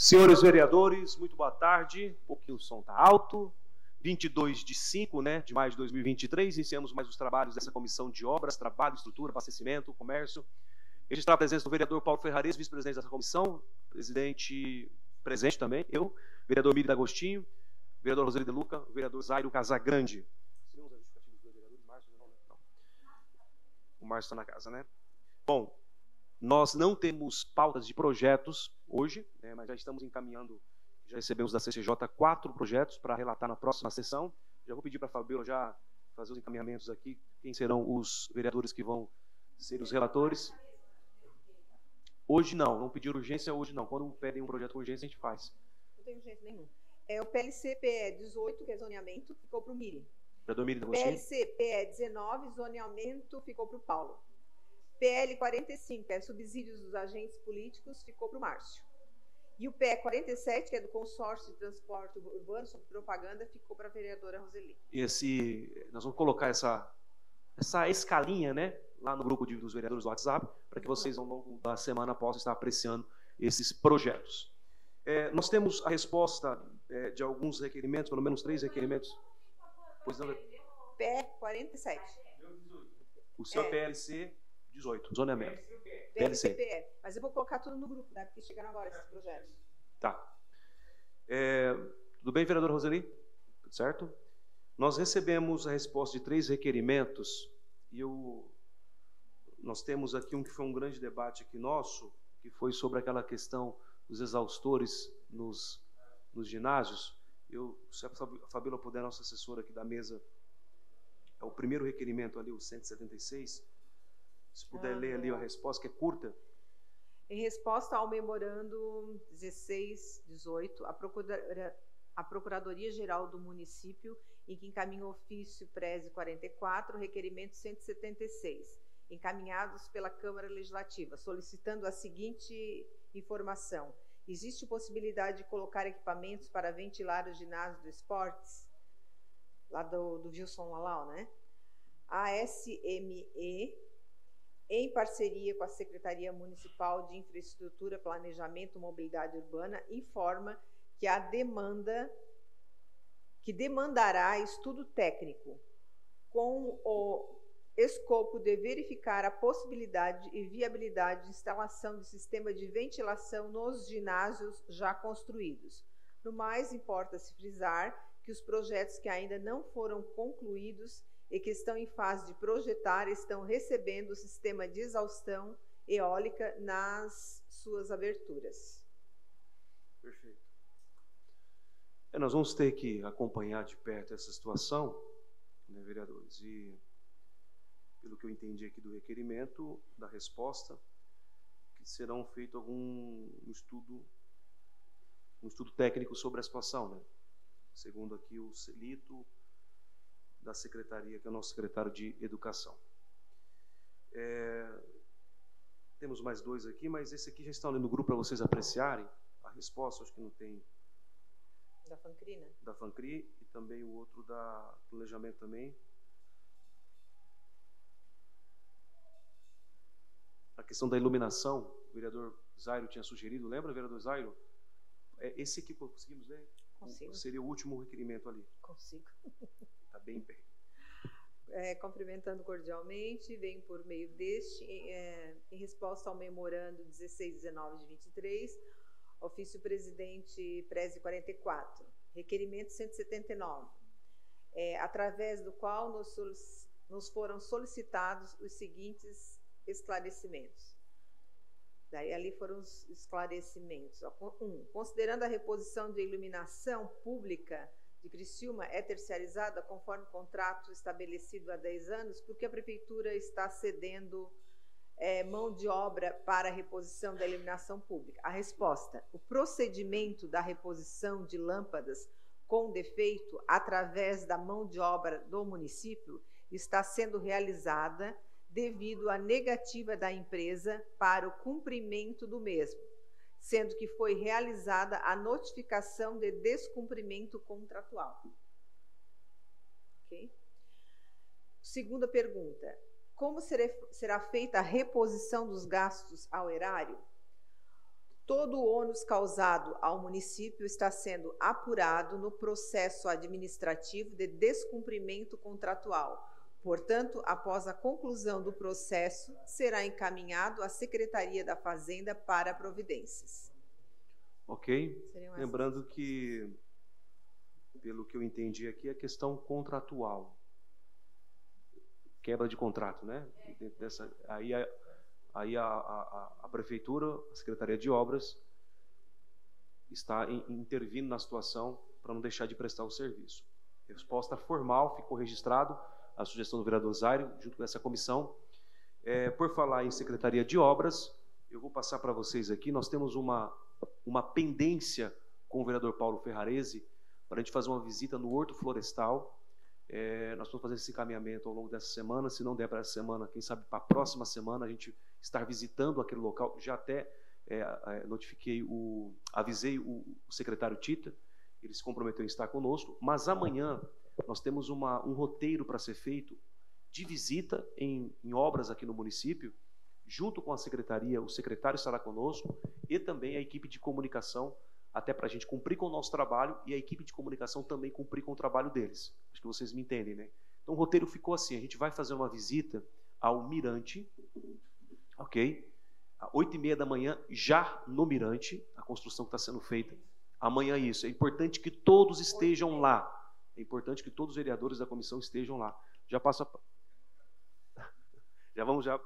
Senhores vereadores, muito boa tarde. Um pouquinho o som está alto. 22 de 5 né, de maio de 2023, iniciamos mais os trabalhos dessa comissão de obras, trabalho, estrutura, abastecimento, comércio. Registrar a presença do vereador Paulo Ferrares, vice-presidente dessa comissão, presidente presente também, eu, vereador Miri D'Agostinho, vereador Roseli De Luca, vereador Zairo Casagrande. O Márcio está na casa, né? Bom, nós não temos pautas de projetos hoje, né, mas já estamos encaminhando, já recebemos da CCJ quatro projetos para relatar na próxima sessão. Já vou pedir para a Fabiola já fazer os encaminhamentos aqui, quem serão os vereadores que vão ser os relatores. Hoje não, não pedir urgência hoje não. Quando pedem um projeto com urgência, a gente faz. Não tem urgência nenhum. É, o PLC-PE 18, que é zoneamento, ficou para o Miri. Vereador Miri, PLC-PE 19, zoneamento, ficou para o Paulo. PL 45, é subsídios dos agentes políticos, ficou para o Márcio. E o PE 47, que é do consórcio de transporte urbano sobre propaganda, ficou para a vereadora Roseli. Esse, nós vamos colocar essa, essa escalinha, né, lá no grupo de, dos vereadores do WhatsApp, para que vocês, ao longo da semana, possam estar apreciando esses projetos. É, nós temos a resposta é, de alguns requerimentos, pelo menos três requerimentos. Pois não... PE 47. O seu é. PLC 18, zoneamento. PLC. Mas eu vou colocar tudo no grupo, né? Porque chegaram agora esses projetos. Tá. É, tudo bem, vereador Roseli? Tudo certo? Nós recebemos a resposta de três requerimentos e eu, nós temos aqui um que foi um grande debate aqui nosso, que foi sobre aquela questão dos exaustores nos, nos ginásios. Eu, se a Fabíola puder, nossa assessora aqui da mesa, é o primeiro requerimento ali, o 176 se puder ah, ler ali a resposta, que é curta. Em resposta ao memorando 1618, a, Procura, a Procuradoria-Geral do Município, em que encaminha o ofício Preze 44, requerimento 176, encaminhados pela Câmara Legislativa, solicitando a seguinte informação. Existe possibilidade de colocar equipamentos para ventilar o ginásio do esportes? Lá do, do Wilson Lalau, né? A SME em parceria com a Secretaria Municipal de Infraestrutura, Planejamento e Mobilidade Urbana, informa que a demanda que demandará estudo técnico com o escopo de verificar a possibilidade e viabilidade de instalação de sistema de ventilação nos ginásios já construídos. No mais, importa-se frisar que os projetos que ainda não foram concluídos e que estão em fase de projetar estão recebendo o sistema de exaustão eólica nas suas aberturas. Perfeito. É, nós vamos ter que acompanhar de perto essa situação, né, vereadores? E, pelo que eu entendi aqui do requerimento, da resposta, que serão feito algum estudo, um estudo técnico sobre a situação, né? Segundo aqui o Celito, da secretaria, que é o nosso secretário de Educação. É, temos mais dois aqui, mas esse aqui já está ali no grupo para vocês apreciarem a resposta, acho que não tem. Da FANCRI, né? Da FANCRI e também o outro da planejamento também. A questão da iluminação, o vereador Zairo tinha sugerido, lembra, vereador Zairo? É, esse aqui conseguimos ler? Consigo. Seria o último requerimento ali. Consigo. Está bem bem. É, cumprimentando cordialmente, venho por meio deste, é, em resposta ao memorando 1619 de 23, ofício presidente Preze 44, requerimento 179, é, através do qual nos, nos foram solicitados os seguintes esclarecimentos. Daí ali foram os esclarecimentos. Um, considerando a reposição de iluminação pública de Criciúma é terciarizada conforme o contrato estabelecido há 10 anos, porque a prefeitura está cedendo é, mão de obra para a reposição da iluminação pública? A resposta: o procedimento da reposição de lâmpadas com defeito através da mão de obra do município está sendo realizada devido à negativa da empresa para o cumprimento do mesmo sendo que foi realizada a notificação de descumprimento contratual. Ok? Segunda pergunta: como será feita a reposição dos gastos ao erário? Todo o ônus causado ao município está sendo apurado no processo administrativo de descumprimento contratual. Portanto, após a conclusão do processo, será encaminhado à Secretaria da Fazenda para providências. Ok? Lembrando que, pelo que eu entendi aqui, a questão contratual. Quebra de contrato, né? Dessa, aí a, aí a, a, a prefeitura, a Secretaria de Obras, está in, intervindo na situação para não deixar de prestar o serviço. Resposta formal, ficou registrado a sugestão do vereador Zairo, junto com essa comissão. É, por falar em Secretaria de Obras, eu vou passar para vocês aqui, nós temos uma, uma pendência com o vereador Paulo Ferrarese para a gente fazer uma visita no Horto Florestal, é, nós vamos fazer esse encaminhamento ao longo dessa semana. Se não der para essa semana, quem sabe para a próxima semana a gente estar visitando aquele local. Já até é, é, notifiquei, o, avisei o, o, secretário Tita, ele se comprometeu em estar conosco. Mas amanhã nós temos uma, um roteiro para ser feito de visita em, em obras aqui no município. Junto com a secretaria, o secretário estará conosco e também a equipe de comunicação até para a gente cumprir com o nosso trabalho e a equipe de comunicação também cumprir com o trabalho deles. Acho que vocês me entendem, né? Então o roteiro ficou assim: a gente vai fazer uma visita ao Mirante, ok? Às oito e meia da manhã, já no Mirante, a construção que está sendo feita. Amanhã é isso. É importante que todos estejam lá. É importante que todos os vereadores da comissão estejam lá. Já passa. Já vamos já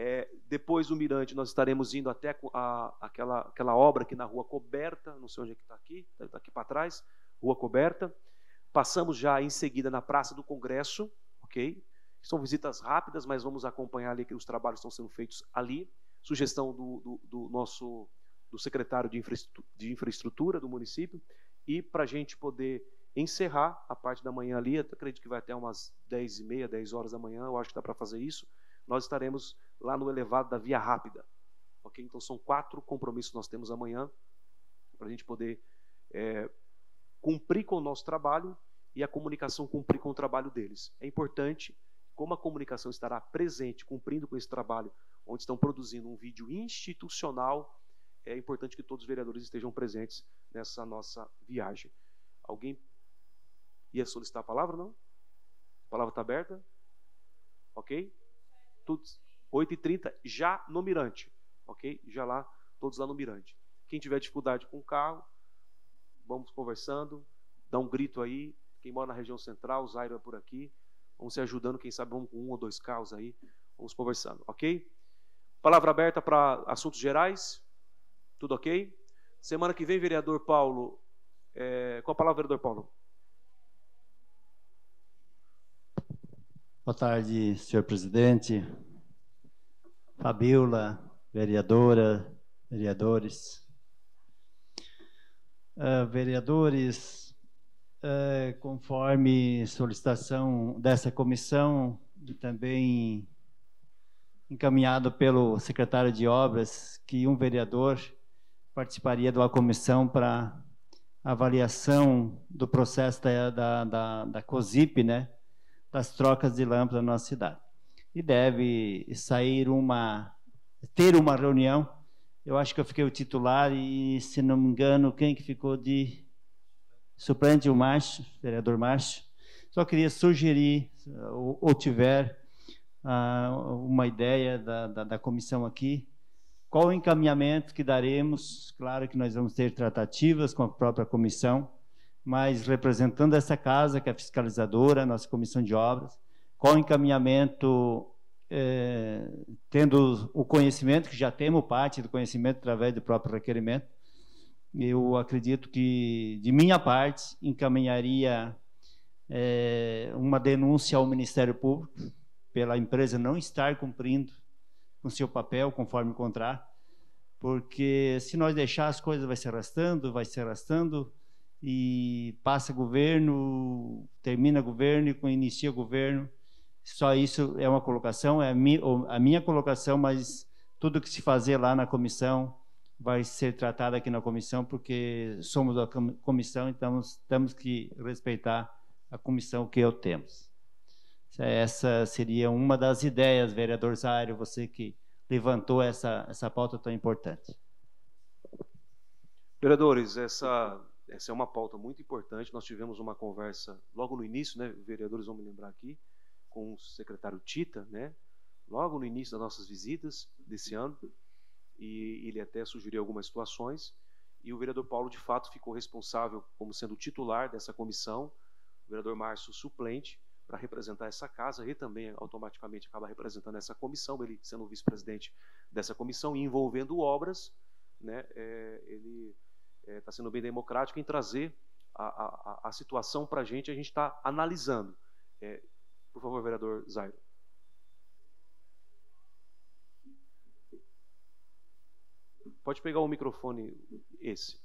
é, depois do Mirante, nós estaremos indo até a, aquela, aquela obra aqui na Rua Coberta, não sei onde é que está aqui, está aqui para trás, Rua Coberta. Passamos já em seguida na Praça do Congresso, ok? São visitas rápidas, mas vamos acompanhar ali que os trabalhos estão sendo feitos ali. Sugestão do, do, do nosso do secretário de infraestrutura, de infraestrutura do município. E para a gente poder encerrar a parte da manhã ali, acredito que vai até umas 10 e meia, 10 horas da manhã, eu acho que dá para fazer isso nós estaremos lá no elevado da Via Rápida. Ok? Então são quatro compromissos que nós temos amanhã para a gente poder é, cumprir com o nosso trabalho e a comunicação cumprir com o trabalho deles. É importante, como a comunicação estará presente, cumprindo com esse trabalho, onde estão produzindo um vídeo institucional, é importante que todos os vereadores estejam presentes nessa nossa viagem. Alguém ia solicitar a palavra, não? A palavra está aberta? Ok? tudo 8h30 já no Mirante, ok? Já lá, todos lá no Mirante. Quem tiver dificuldade com o carro, vamos conversando, dá um grito aí. Quem mora na região central, o Zairo é por aqui. Vamos se ajudando, quem sabe vamos com um ou dois carros aí, vamos conversando, ok? Palavra aberta para assuntos gerais, tudo ok? Semana que vem, vereador Paulo, é... qual a palavra, vereador Paulo? Boa tarde, senhor presidente, Fabiola, vereadora, vereadores. Uh, vereadores, uh, conforme solicitação dessa comissão e também encaminhado pelo secretário de Obras, que um vereador participaria de uma comissão para avaliação do processo da, da, da, da COSIP, né? Das trocas de lâmpada na nossa cidade. E deve sair uma, ter uma reunião. Eu acho que eu fiquei o titular e, se não me engano, quem que ficou de suplente? O Márcio, vereador Márcio. Só queria sugerir, ou, ou tiver uh, uma ideia da, da, da comissão aqui, qual o encaminhamento que daremos? Claro que nós vamos ter tratativas com a própria comissão, mas representando essa casa, que é fiscalizadora, nossa comissão de obras, qual encaminhamento, é, tendo o conhecimento, que já temos parte do conhecimento através do próprio requerimento, eu acredito que, de minha parte, encaminharia é, uma denúncia ao Ministério Público pela empresa não estar cumprindo com seu papel conforme o contrato, porque se nós deixar as coisas vai se arrastando, vai se arrastando, e passa governo, termina governo e inicia governo. Só isso é uma colocação, é a minha, colocação, mas tudo que se fazer lá na comissão vai ser tratado aqui na comissão, porque somos a comissão, então temos que respeitar a comissão que eu temos. Essa seria uma das ideias, vereador Zário, você que levantou essa, essa pauta tão importante. Vereadores, essa, essa é uma pauta muito importante. Nós tivemos uma conversa logo no início, né? Vereadores vão me lembrar aqui, com o secretário Tita, né? Logo no início das nossas visitas desse ano, e ele até sugeriu algumas situações. E o vereador Paulo, de fato, ficou responsável como sendo titular dessa comissão, o vereador Márcio suplente, para representar essa casa e também automaticamente acaba representando essa comissão, ele sendo vice-presidente dessa comissão e envolvendo obras, né, é, ele está é, tá sendo bem democrático em trazer a, a, a situação para a gente, a gente está analisando. É, por favor, vereador Zairo. Pode pegar o microfone esse.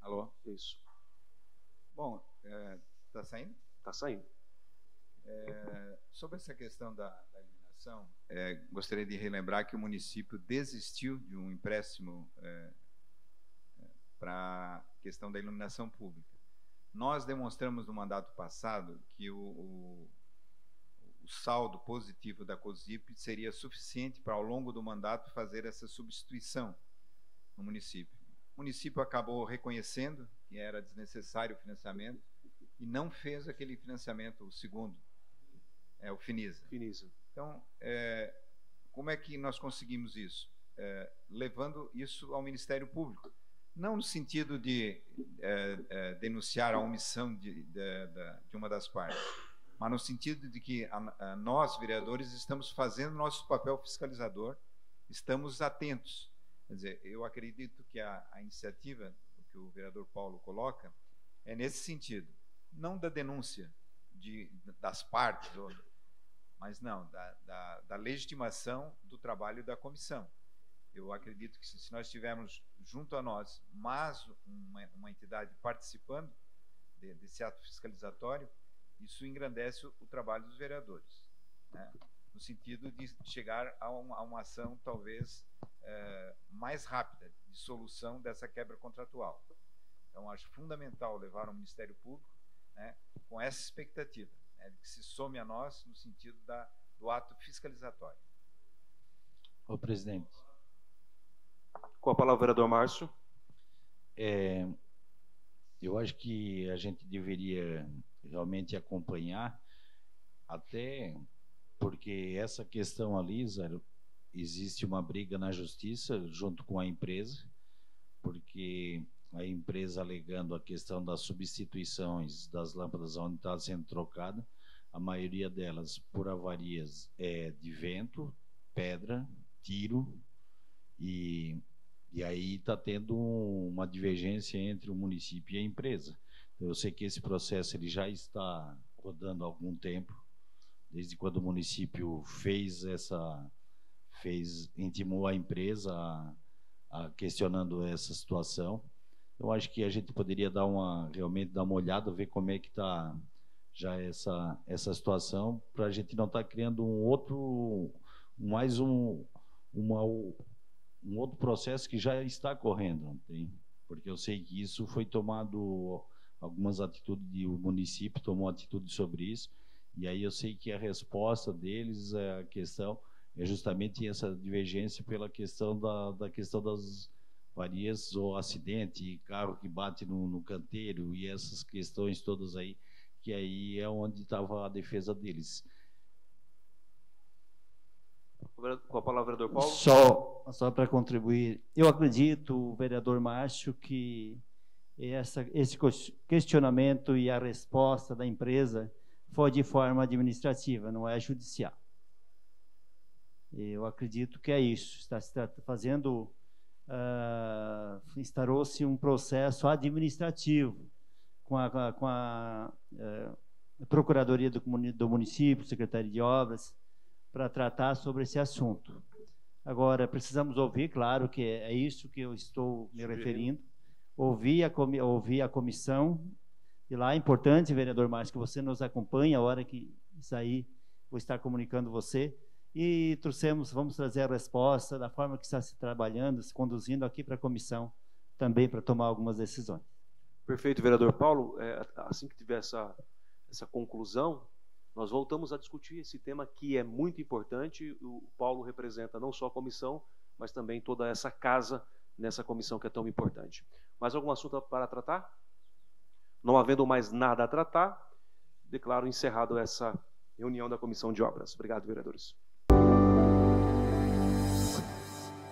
Alô? Isso. Bom, está é, saindo? Está saindo. É, sobre essa questão da, da eliminação, é, gostaria de relembrar que o município desistiu de um empréstimo é para a questão da iluminação pública. Nós demonstramos no mandato passado que o, o, o saldo positivo da COSIP seria suficiente para, ao longo do mandato, fazer essa substituição no município. O município acabou reconhecendo que era desnecessário o financiamento e não fez aquele financiamento, o segundo, é o Finisa. Finisa. Então, é, como é que nós conseguimos isso? É, levando isso ao Ministério Público. Não no sentido de é, é denunciar a omissão de, de, de, uma das partes, mas no sentido de que a, a nós, vereadores, estamos fazendo nosso papel fiscalizador, estamos atentos. Quer dizer, eu acredito que a, a iniciativa que o vereador Paulo coloca é nesse sentido, não da denúncia de, das partes, mas não, da, da, da legitimação do trabalho da comissão. Eu acredito que se nós tivermos junto a nós mais uma, uma entidade participando de, desse ato fiscalizatório, isso engrandece o, o trabalho dos vereadores, né? no sentido de chegar a uma, a uma ação talvez é, mais rápida de solução dessa quebra contratual. Então, acho fundamental levar o Ministério Público né, com essa expectativa né, que se some a nós no sentido da, do ato fiscalizatório. O presidente. Com a palavra, vereador Márcio. É, eu acho que a gente deveria realmente acompanhar, até porque essa questão ali, Zé, existe uma briga na justiça junto com a empresa, porque a empresa alegando a questão das substituições das lâmpadas onde está sendo trocada, a maioria delas por avarias é de vento, pedra, tiro e e aí está tendo uma divergência entre o município e a empresa. Eu sei que esse processo ele já está rodando há algum tempo, desde quando o município fez essa fez intimou a empresa a, a questionando essa situação. Eu acho que a gente poderia dar uma realmente dar uma olhada, ver como é que está já essa essa situação para a gente não estar tá criando um outro mais um uma, um outro processo que já está correndo tem? porque eu sei que isso foi tomado algumas atitudes o município tomou atitude sobre isso e aí eu sei que a resposta deles é a questão é justamente essa divergência pela questão da, da questão das varias ou acidente carro que bate no, no canteiro e essas questões todas aí que aí é onde estava a defesa deles. Com a palavra, vereador Paulo. Só, só para contribuir, eu acredito, vereador Márcio, que essa, esse questionamento e a resposta da empresa foi de forma administrativa, não é judicial. Eu acredito que é isso. Está se fazendo, uh, instaurou-se um processo administrativo com a, com a, é, Procuradoria do, do Município, Secretaria de Obras, para tratar sobre esse assunto. Agora, precisamos ouvir, claro que é isso que eu estou me referindo, ouvir a, ouvir a comissão, e lá é importante, vereador Márcio, que você nos acompanhe a hora que sair, vou estar comunicando você, e trouxemos, vamos trazer a resposta da forma que está se trabalhando, se conduzindo aqui para a comissão, também para tomar algumas decisões. Perfeito, vereador Paulo. É, assim que tiver essa, essa conclusão, nós voltamos a discutir esse tema que é muito importante. O Paulo representa não só a comissão, mas também toda essa casa nessa comissão que é tão importante. Mais algum assunto para tratar? Não havendo mais nada a tratar, declaro encerrado essa reunião da Comissão de Obras. Obrigado, vereadores.